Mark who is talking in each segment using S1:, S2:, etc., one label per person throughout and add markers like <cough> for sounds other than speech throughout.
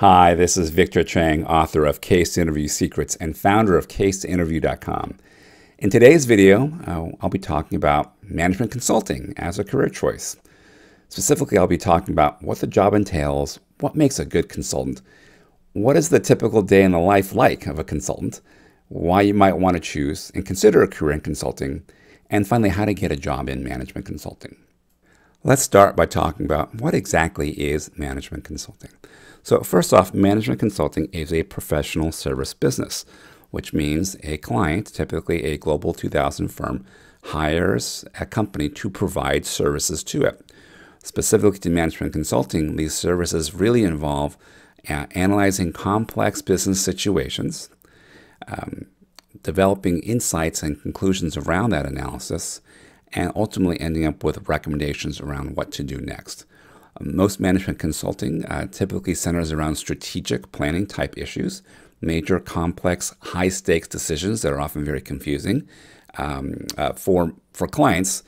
S1: Hi, this is Victor Cheng, author of Case Interview Secrets and founder of CaseInterview.com. In today's video, uh, I'll be talking about management consulting as a career choice. Specifically, I'll be talking about what the job entails, what makes a good consultant, what is the typical day in the life like of a consultant, why you might want to choose and consider a career in consulting, and finally, how to get a job in management consulting. Let's start by talking about what exactly is management consulting. So, first off, management consulting is a professional service business, which means a client, typically a Global 2000 firm, hires a company to provide services to it. Specifically to management consulting, these services really involve uh, analyzing complex business situations, um, developing insights and conclusions around that analysis, and ultimately ending up with recommendations around what to do next. Most management consulting uh, typically centers around strategic planning type issues, major, complex, high stakes decisions that are often very confusing um, uh, for, for clients.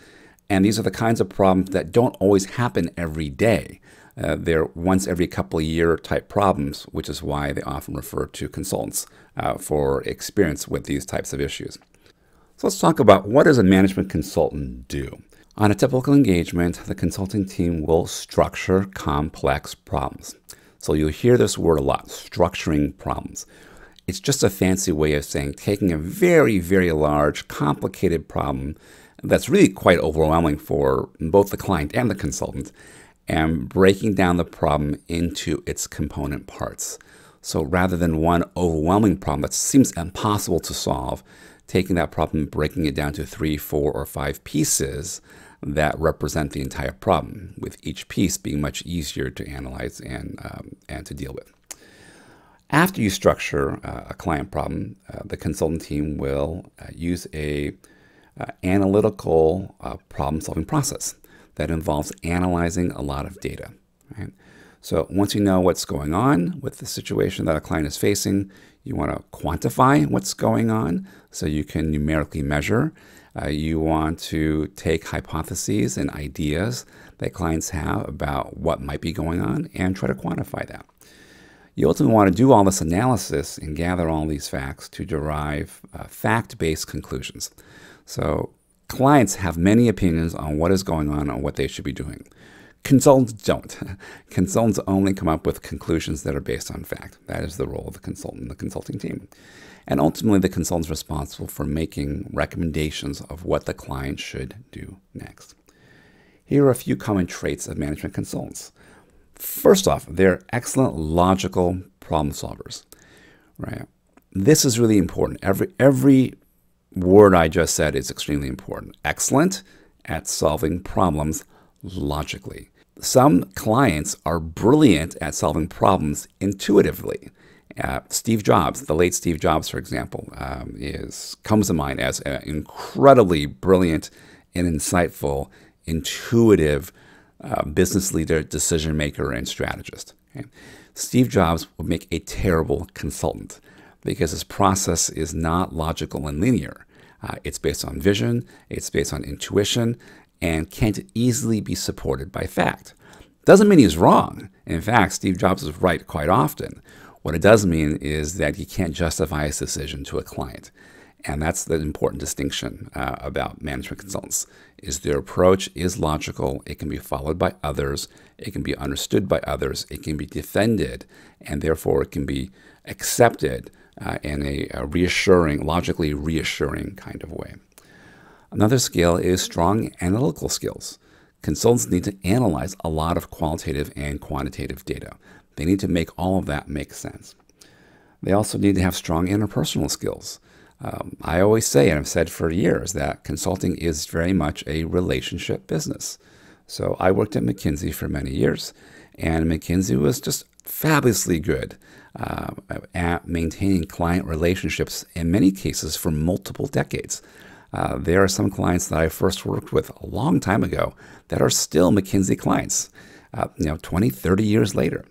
S1: And these are the kinds of problems that don't always happen every day. Uh, they're once every couple year type problems, which is why they often refer to consultants uh, for experience with these types of issues. So let's talk about what does a management consultant do? On a typical engagement, the consulting team will structure complex problems. So you'll hear this word a lot, structuring problems. It's just a fancy way of saying taking a very, very large, complicated problem that's really quite overwhelming for both the client and the consultant and breaking down the problem into its component parts. So rather than one overwhelming problem that seems impossible to solve, taking that problem, breaking it down to three, four, or five pieces that represent the entire problem, with each piece being much easier to analyze and, um, and to deal with. After you structure uh, a client problem, uh, the consultant team will uh, use a uh, analytical uh, problem-solving process that involves analyzing a lot of data. Right? So once you know what's going on with the situation that a client is facing, you want to quantify what's going on so you can numerically measure. Uh, you want to take hypotheses and ideas that clients have about what might be going on and try to quantify that. You ultimately want to do all this analysis and gather all these facts to derive uh, fact based conclusions. So, clients have many opinions on what is going on and what they should be doing. Consultants don't. <laughs> Consultants only come up with conclusions that are based on fact. That is the role of the consultant, the consulting team. And ultimately, the consultant is responsible for making recommendations of what the client should do next. Here are a few common traits of management consultants. First off, they're excellent logical problem solvers. Right? This is really important. Every every word I just said is extremely important. Excellent at solving problems logically. Some clients are brilliant at solving problems intuitively. Uh, Steve Jobs, the late Steve Jobs, for example, um, is comes to mind as an incredibly brilliant and insightful, intuitive uh, business leader, decision maker, and strategist. Okay? Steve Jobs would make a terrible consultant because his process is not logical and linear. Uh, it's based on vision, it's based on intuition, and can't easily be supported by fact. Doesn't mean he's wrong. In fact, Steve Jobs is right quite often. What it does mean is that he can't justify his decision to a client. And that's the important distinction uh, about management consultants is their approach is logical, it can be followed by others, it can be understood by others, it can be defended, and therefore it can be accepted uh, in a, a reassuring, logically reassuring kind of way. Another skill is strong analytical skills. Consultants need to analyze a lot of qualitative and quantitative data. They need to make all of that make sense. They also need to have strong interpersonal skills. Um, I always say, and I've said for years, that consulting is very much a relationship business. So I worked at McKinsey for many years, and McKinsey was just fabulously good uh, at maintaining client relationships in many cases for multiple decades. Uh, there are some clients that I first worked with a long time ago that are still McKinsey clients, uh, you know, 20, 30 years later.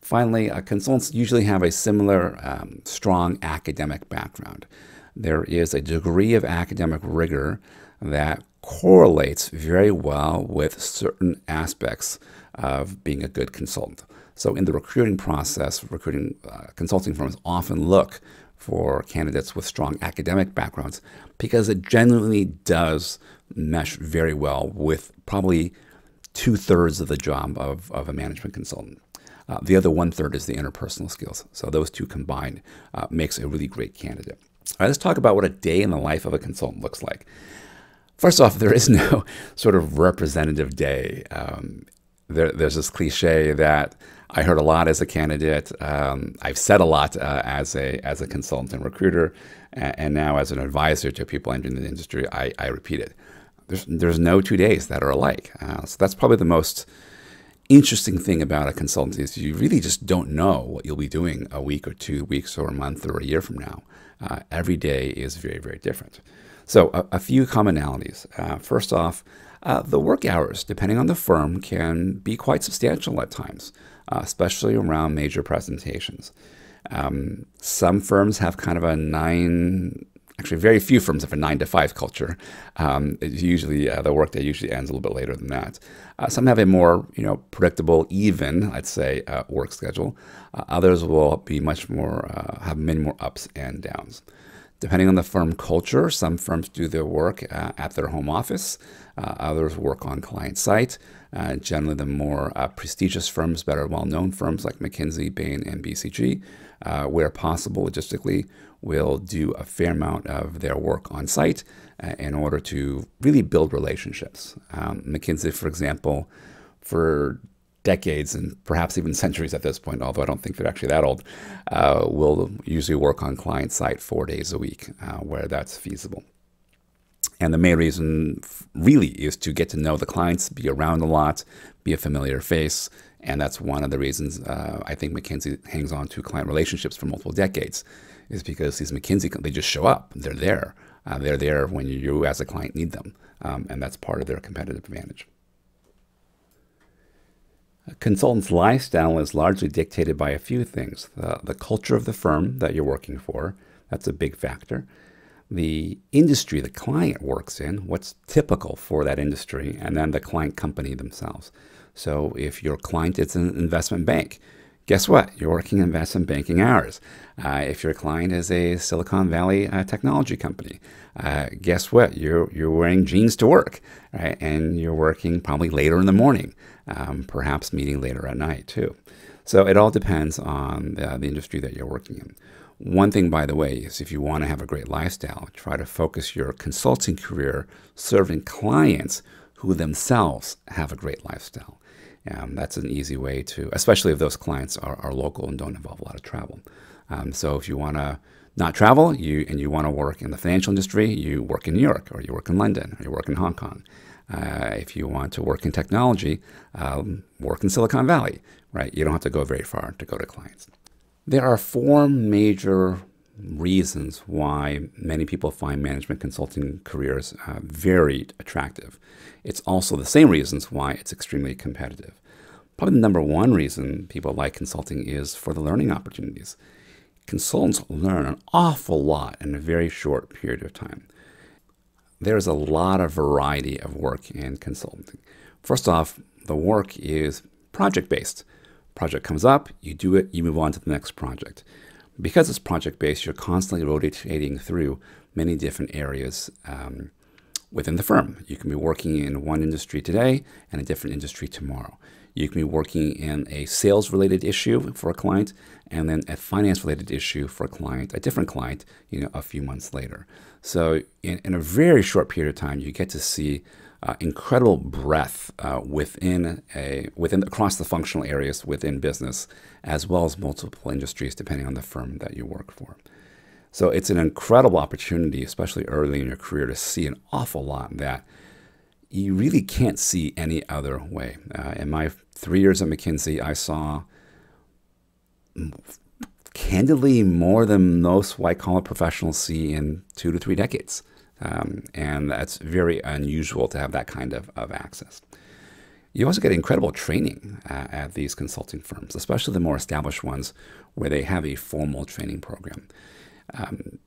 S1: Finally, uh, consultants usually have a similar um, strong academic background. There is a degree of academic rigor that correlates very well with certain aspects of being a good consultant. So in the recruiting process, recruiting uh, consulting firms often look for candidates with strong academic backgrounds because it genuinely does mesh very well with probably two thirds of the job of, of a management consultant. Uh, the other one third is the interpersonal skills. So those two combined uh, makes a really great candidate. All right, let's talk about what a day in the life of a consultant looks like. First off, there is <laughs> no sort of representative day. Um, there, there's this cliche that I heard a lot as a candidate. Um, I've said a lot uh, as a as a consultant and recruiter, and, and, now as an advisor to people entering the industry. I, I repeat it. There's there's no two days that are alike. Uh, so that's probably the most interesting thing about a consultancy is you really just don't know what you'll be doing a week or two weeks or a month or a year from now. Uh, every day is very very different. So a, a few commonalities. Uh, first off, uh, the work hours, depending on the firm, can be quite substantial at times, uh, especially around major presentations. Um, some firms have kind of a nine, actually, very few firms have a nine to five culture. Um, usually, uh, the workday usually ends a little bit later than that. Uh, some have a more, you know, predictable, even, I'd say, uh, work schedule. Uh, others will be much more, have many more ups and downs. Depending on the firm culture, some firms do their work uh, at their home office, uh, others work on client site. Uh, generally, the more uh, prestigious firms, better well known firms like McKinsey, Bain, and BCG, uh, where possible logistically, will do a fair amount of their work on site uh, in order to really build relationships. Um, McKinsey, for example, for decades and perhaps even centuries at this point, although I don't think they're actually that old, uh, will usually work on client site four days a week uh, where that's feasible. And the main reason really is to get to know the clients, be around a lot, be a familiar face. And that's one of the reasons uh, I think McKinsey hangs on to client relationships for multiple decades, is because these McKinsey, they just show up, they're there. Uh, they're there when you, as a client, need them. Um, and that's part of their competitive advantage. A consultant's lifestyle is largely dictated by a few things the, the culture of the firm that you're working for, that's a big factor. The industry the client works in, what's typical for that industry, and then the client company themselves. So if your client is an investment bank, guess what? You're working investment banking hours. Uh, if your client is a Silicon Valley uh, technology company, uh, guess what? You're, you're wearing jeans to work, right? And you're working probably later in the morning, um, perhaps meeting later at night too. So it all depends on the, the industry that you're working in. One thing, by the way, is if you want to have a great lifestyle, try to focus your consulting career serving clients who themselves have a great lifestyle. Um, that's an easy way to, especially if those clients are, are local and don't involve a lot of travel. Um, so if you want to not travel, you and you want to work in the financial industry, you work in New York, or you work in London, or you work in Hong Kong. Uh, if you want to work in technology, um, work in Silicon Valley, right? You don't have to go very far to go to clients. There are four major reasons why many people find management consulting careers uh, very attractive. It's also the same reasons why it's extremely competitive. Probably the number one reason people like consulting is for the learning opportunities. Consultants learn an awful lot in a very short period of time. There's a lot of variety of work in consulting. First off, the work is project based. Project comes up, you do it, you move on to the next project. Because it's project based, you're constantly rotating through many different areas um, within the firm. You can be working in one industry today and a different industry tomorrow. You can be working in a sales related issue for a client and then a finance related issue for a client, a different client, you know, a few months later. So in, in a very short period of time, you get to see uh, incredible breadth uh, within a within across the functional areas within business, as well as multiple industries, depending on the firm that you work for. So it's an incredible opportunity, especially early in your career, to see an awful lot that you really can't see any other way. Uh, in my three years at McKinsey, I saw candidly more than most white collar professionals see in two to three decades. Um, and that's very unusual to have that kind of, of access. You also get incredible training uh, at these consulting firms, especially the more established ones where they have a formal training program. Um,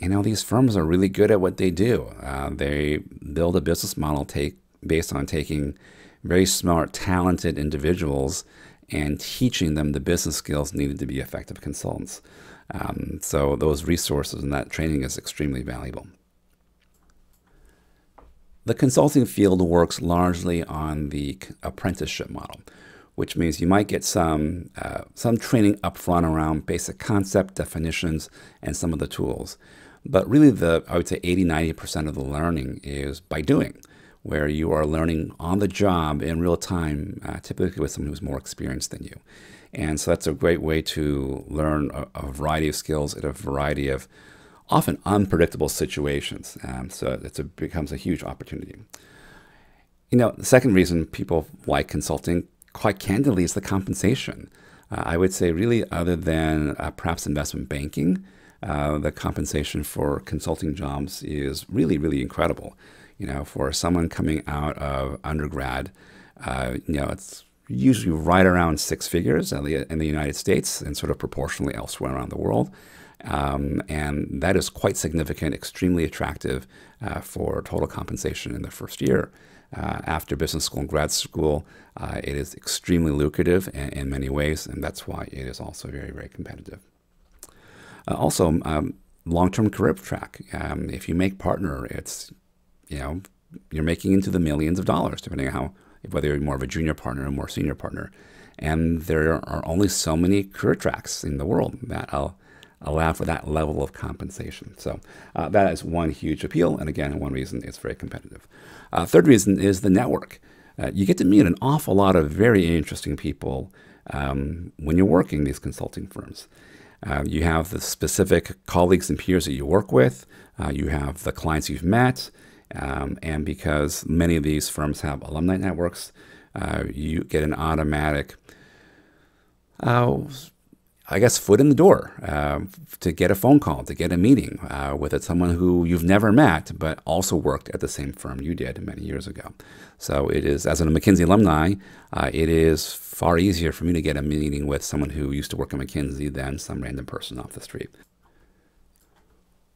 S1: you know, these firms are really good at what they do. Uh, they build a business model take, based on taking very smart, talented individuals and teaching them the business skills needed to be effective consultants. Um, so those resources and that training is extremely valuable. The consulting field works largely on the apprenticeship model, which means you might get some, uh, some training upfront around basic concept definitions and some of the tools. But really, the I would say 80 90% of the learning is by doing, where you are learning on the job in real time, uh, typically with someone who's more experienced than you. And so that's a great way to learn a, a variety of skills in a variety of often unpredictable situations. Um, so it becomes a huge opportunity. You know, the second reason people like consulting, quite candidly, is the compensation. Uh, I would say, really, other than uh, perhaps investment banking, uh, the compensation for consulting jobs is really, really incredible. You know, for someone coming out of undergrad, uh, you know, it's usually right around six figures in the United States and sort of proportionally elsewhere around the world. Um, and that is quite significant, extremely attractive uh, for total compensation in the first year. Uh, after business school and grad school, uh, it is extremely lucrative in, in, many ways, and that's why it is also very, very competitive. Uh, also, um, long-term career track. Um, if you make partner, it's you know you're making into the millions of dollars, depending on how whether you're more of a junior partner or more senior partner. And there are only so many career tracks in the world that will allow for that level of compensation. So uh, that is one huge appeal. And again, one reason it's very competitive. Uh, third reason is the network. Uh, you get to meet an awful lot of very interesting people um, when you're working these consulting firms. Uh, you have the specific colleagues and peers that you work with. Uh, you have the clients you've met. Um, and because many of these firms have alumni networks, uh, you get an automatic, uh, I guess, foot in the door uh, to get a phone call, to get a meeting uh, with someone who you've never met, but also worked at the same firm you did many years ago. So it is, as a McKinsey alumni, uh, it is far easier for me to get a meeting with someone who used to work at McKinsey than some random person off the street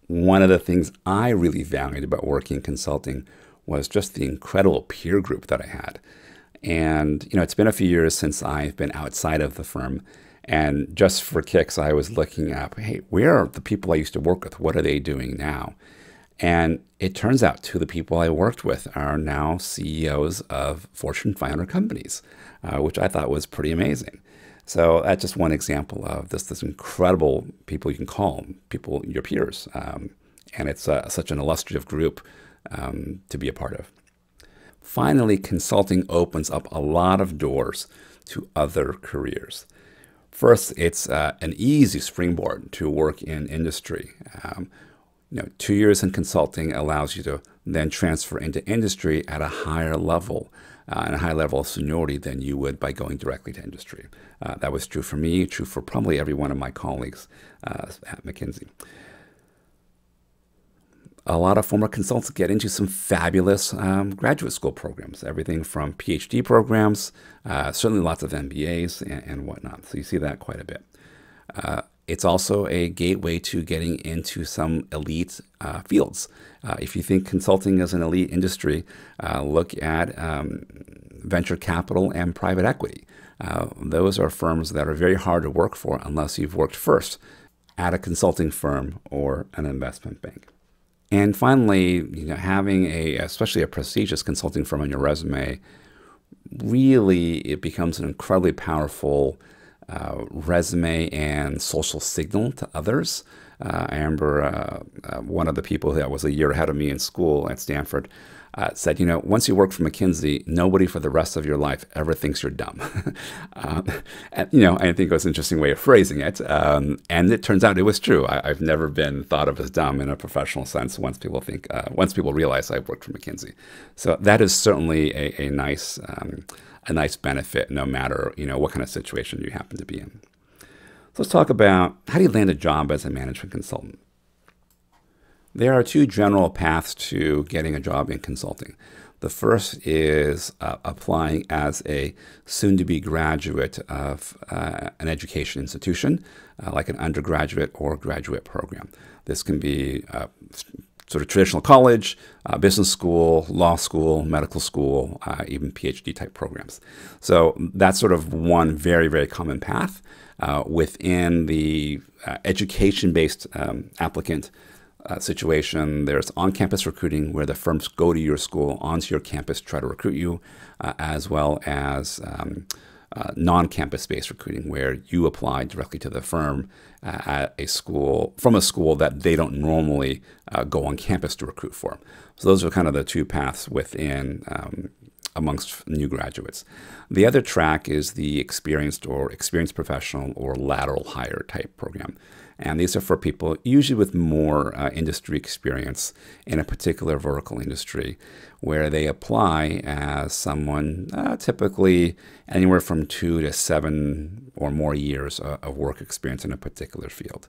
S1: one of the things I really valued about working in consulting was just the incredible peer group that I had. And, you know, it's been a few years since I've been outside of the firm. And just for kicks, I was looking up, hey, where are the people I used to work with? What are they doing now? And it turns out two of the people I worked with are now CEOs of Fortune 500 companies, uh, which I thought was pretty amazing. So that's just one example of this this incredible people you can call people your peers, um, and it's uh, such an illustrative group um, to be a part of. Finally, consulting opens up a lot of doors to other careers. First, it's uh, an easy springboard to work in industry. Um, you know, two years in consulting allows you to then transfer into industry at a higher level uh, and a high level of seniority than you would by going directly to industry. Uh, that was true for me, true for probably every one of my colleagues uh, at McKinsey. A lot of former consultants get into some fabulous um, graduate school programs, everything from PhD programs, uh, certainly lots of MBAs and, and, whatnot. So you see that quite a bit. It's also a gateway to getting into some elite uh, fields. Uh, if you think consulting is an elite industry, uh, look at um, venture capital and private equity. Uh, those are firms that are very hard to work for unless you've worked first at a consulting firm or an investment bank. And finally, you know, having a, especially a prestigious consulting firm on your resume, really it becomes an incredibly powerful uh, resume and social signal to others. Uh, I remember uh, uh, one of the people that was a year ahead of me in school at Stanford uh, said, you know, once you work for McKinsey, nobody for the rest of your life ever thinks you're dumb. Um, <laughs> and, you know, I think it was an interesting way of phrasing it. Um, and it turns out it was true. I, have never been thought of as dumb in a professional sense once people think, uh, once people realize I've worked for McKinsey. So that is certainly a, a nice, um, a nice benefit no matter, you know, what kind of situation you happen to be in. So let's talk about how do you land a job as a management consultant? There are two general paths to getting a job in consulting. The first is uh, applying as a soon to be graduate of uh, an education institution, uh, like an undergraduate or graduate program. This can be uh, sort of traditional college, uh, business school, law school, medical school, uh, even PhD type programs. So that's sort of one very, very common path within the education based um, applicant. Uh, situation. There's on campus recruiting where the firms go to your school, onto your campus, try to recruit you, uh, as well as um, uh, non-campus based recruiting where you apply directly to the firm uh, at a school from a school that they don't normally uh, go on campus to recruit for. So those are kind of the two paths within um, amongst new graduates. The other track is the experienced or experienced professional or lateral hire type program. And these are for people usually with more uh, industry experience in a particular vertical industry where they apply as someone uh, typically anywhere from two to seven or more years uh, of work experience in a particular field.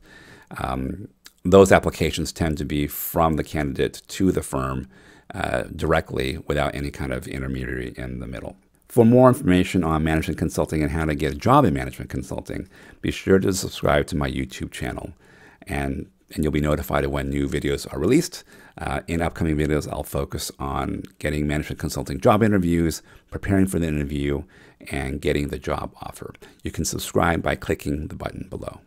S1: Um, those applications tend to be from the candidate to the firm uh, directly without any kind of intermediary in the middle. For more information on management consulting and how to get a job in management consulting, be sure to subscribe to my YouTube channel. And, and you'll be notified when new videos are released. Uh, in upcoming videos, I'll focus on getting management consulting job interviews, preparing for the interview, and getting the job offer. You can subscribe by clicking the button below.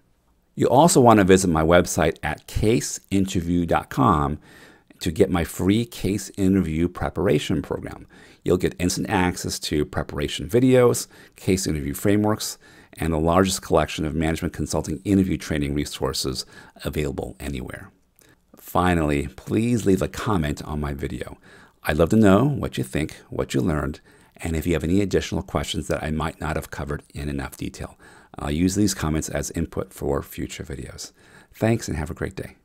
S1: You also want to visit my website at caseinterview.com to get my free case interview preparation program. You'll get instant access to preparation videos, case interview frameworks, and the largest collection of management consulting interview training resources available anywhere. Finally, please leave a comment on my video. I'd love to know what you think, what you learned, and if you have any additional questions that I might not have covered in enough detail. I'll use these comments as input for future videos. Thanks and have a great day.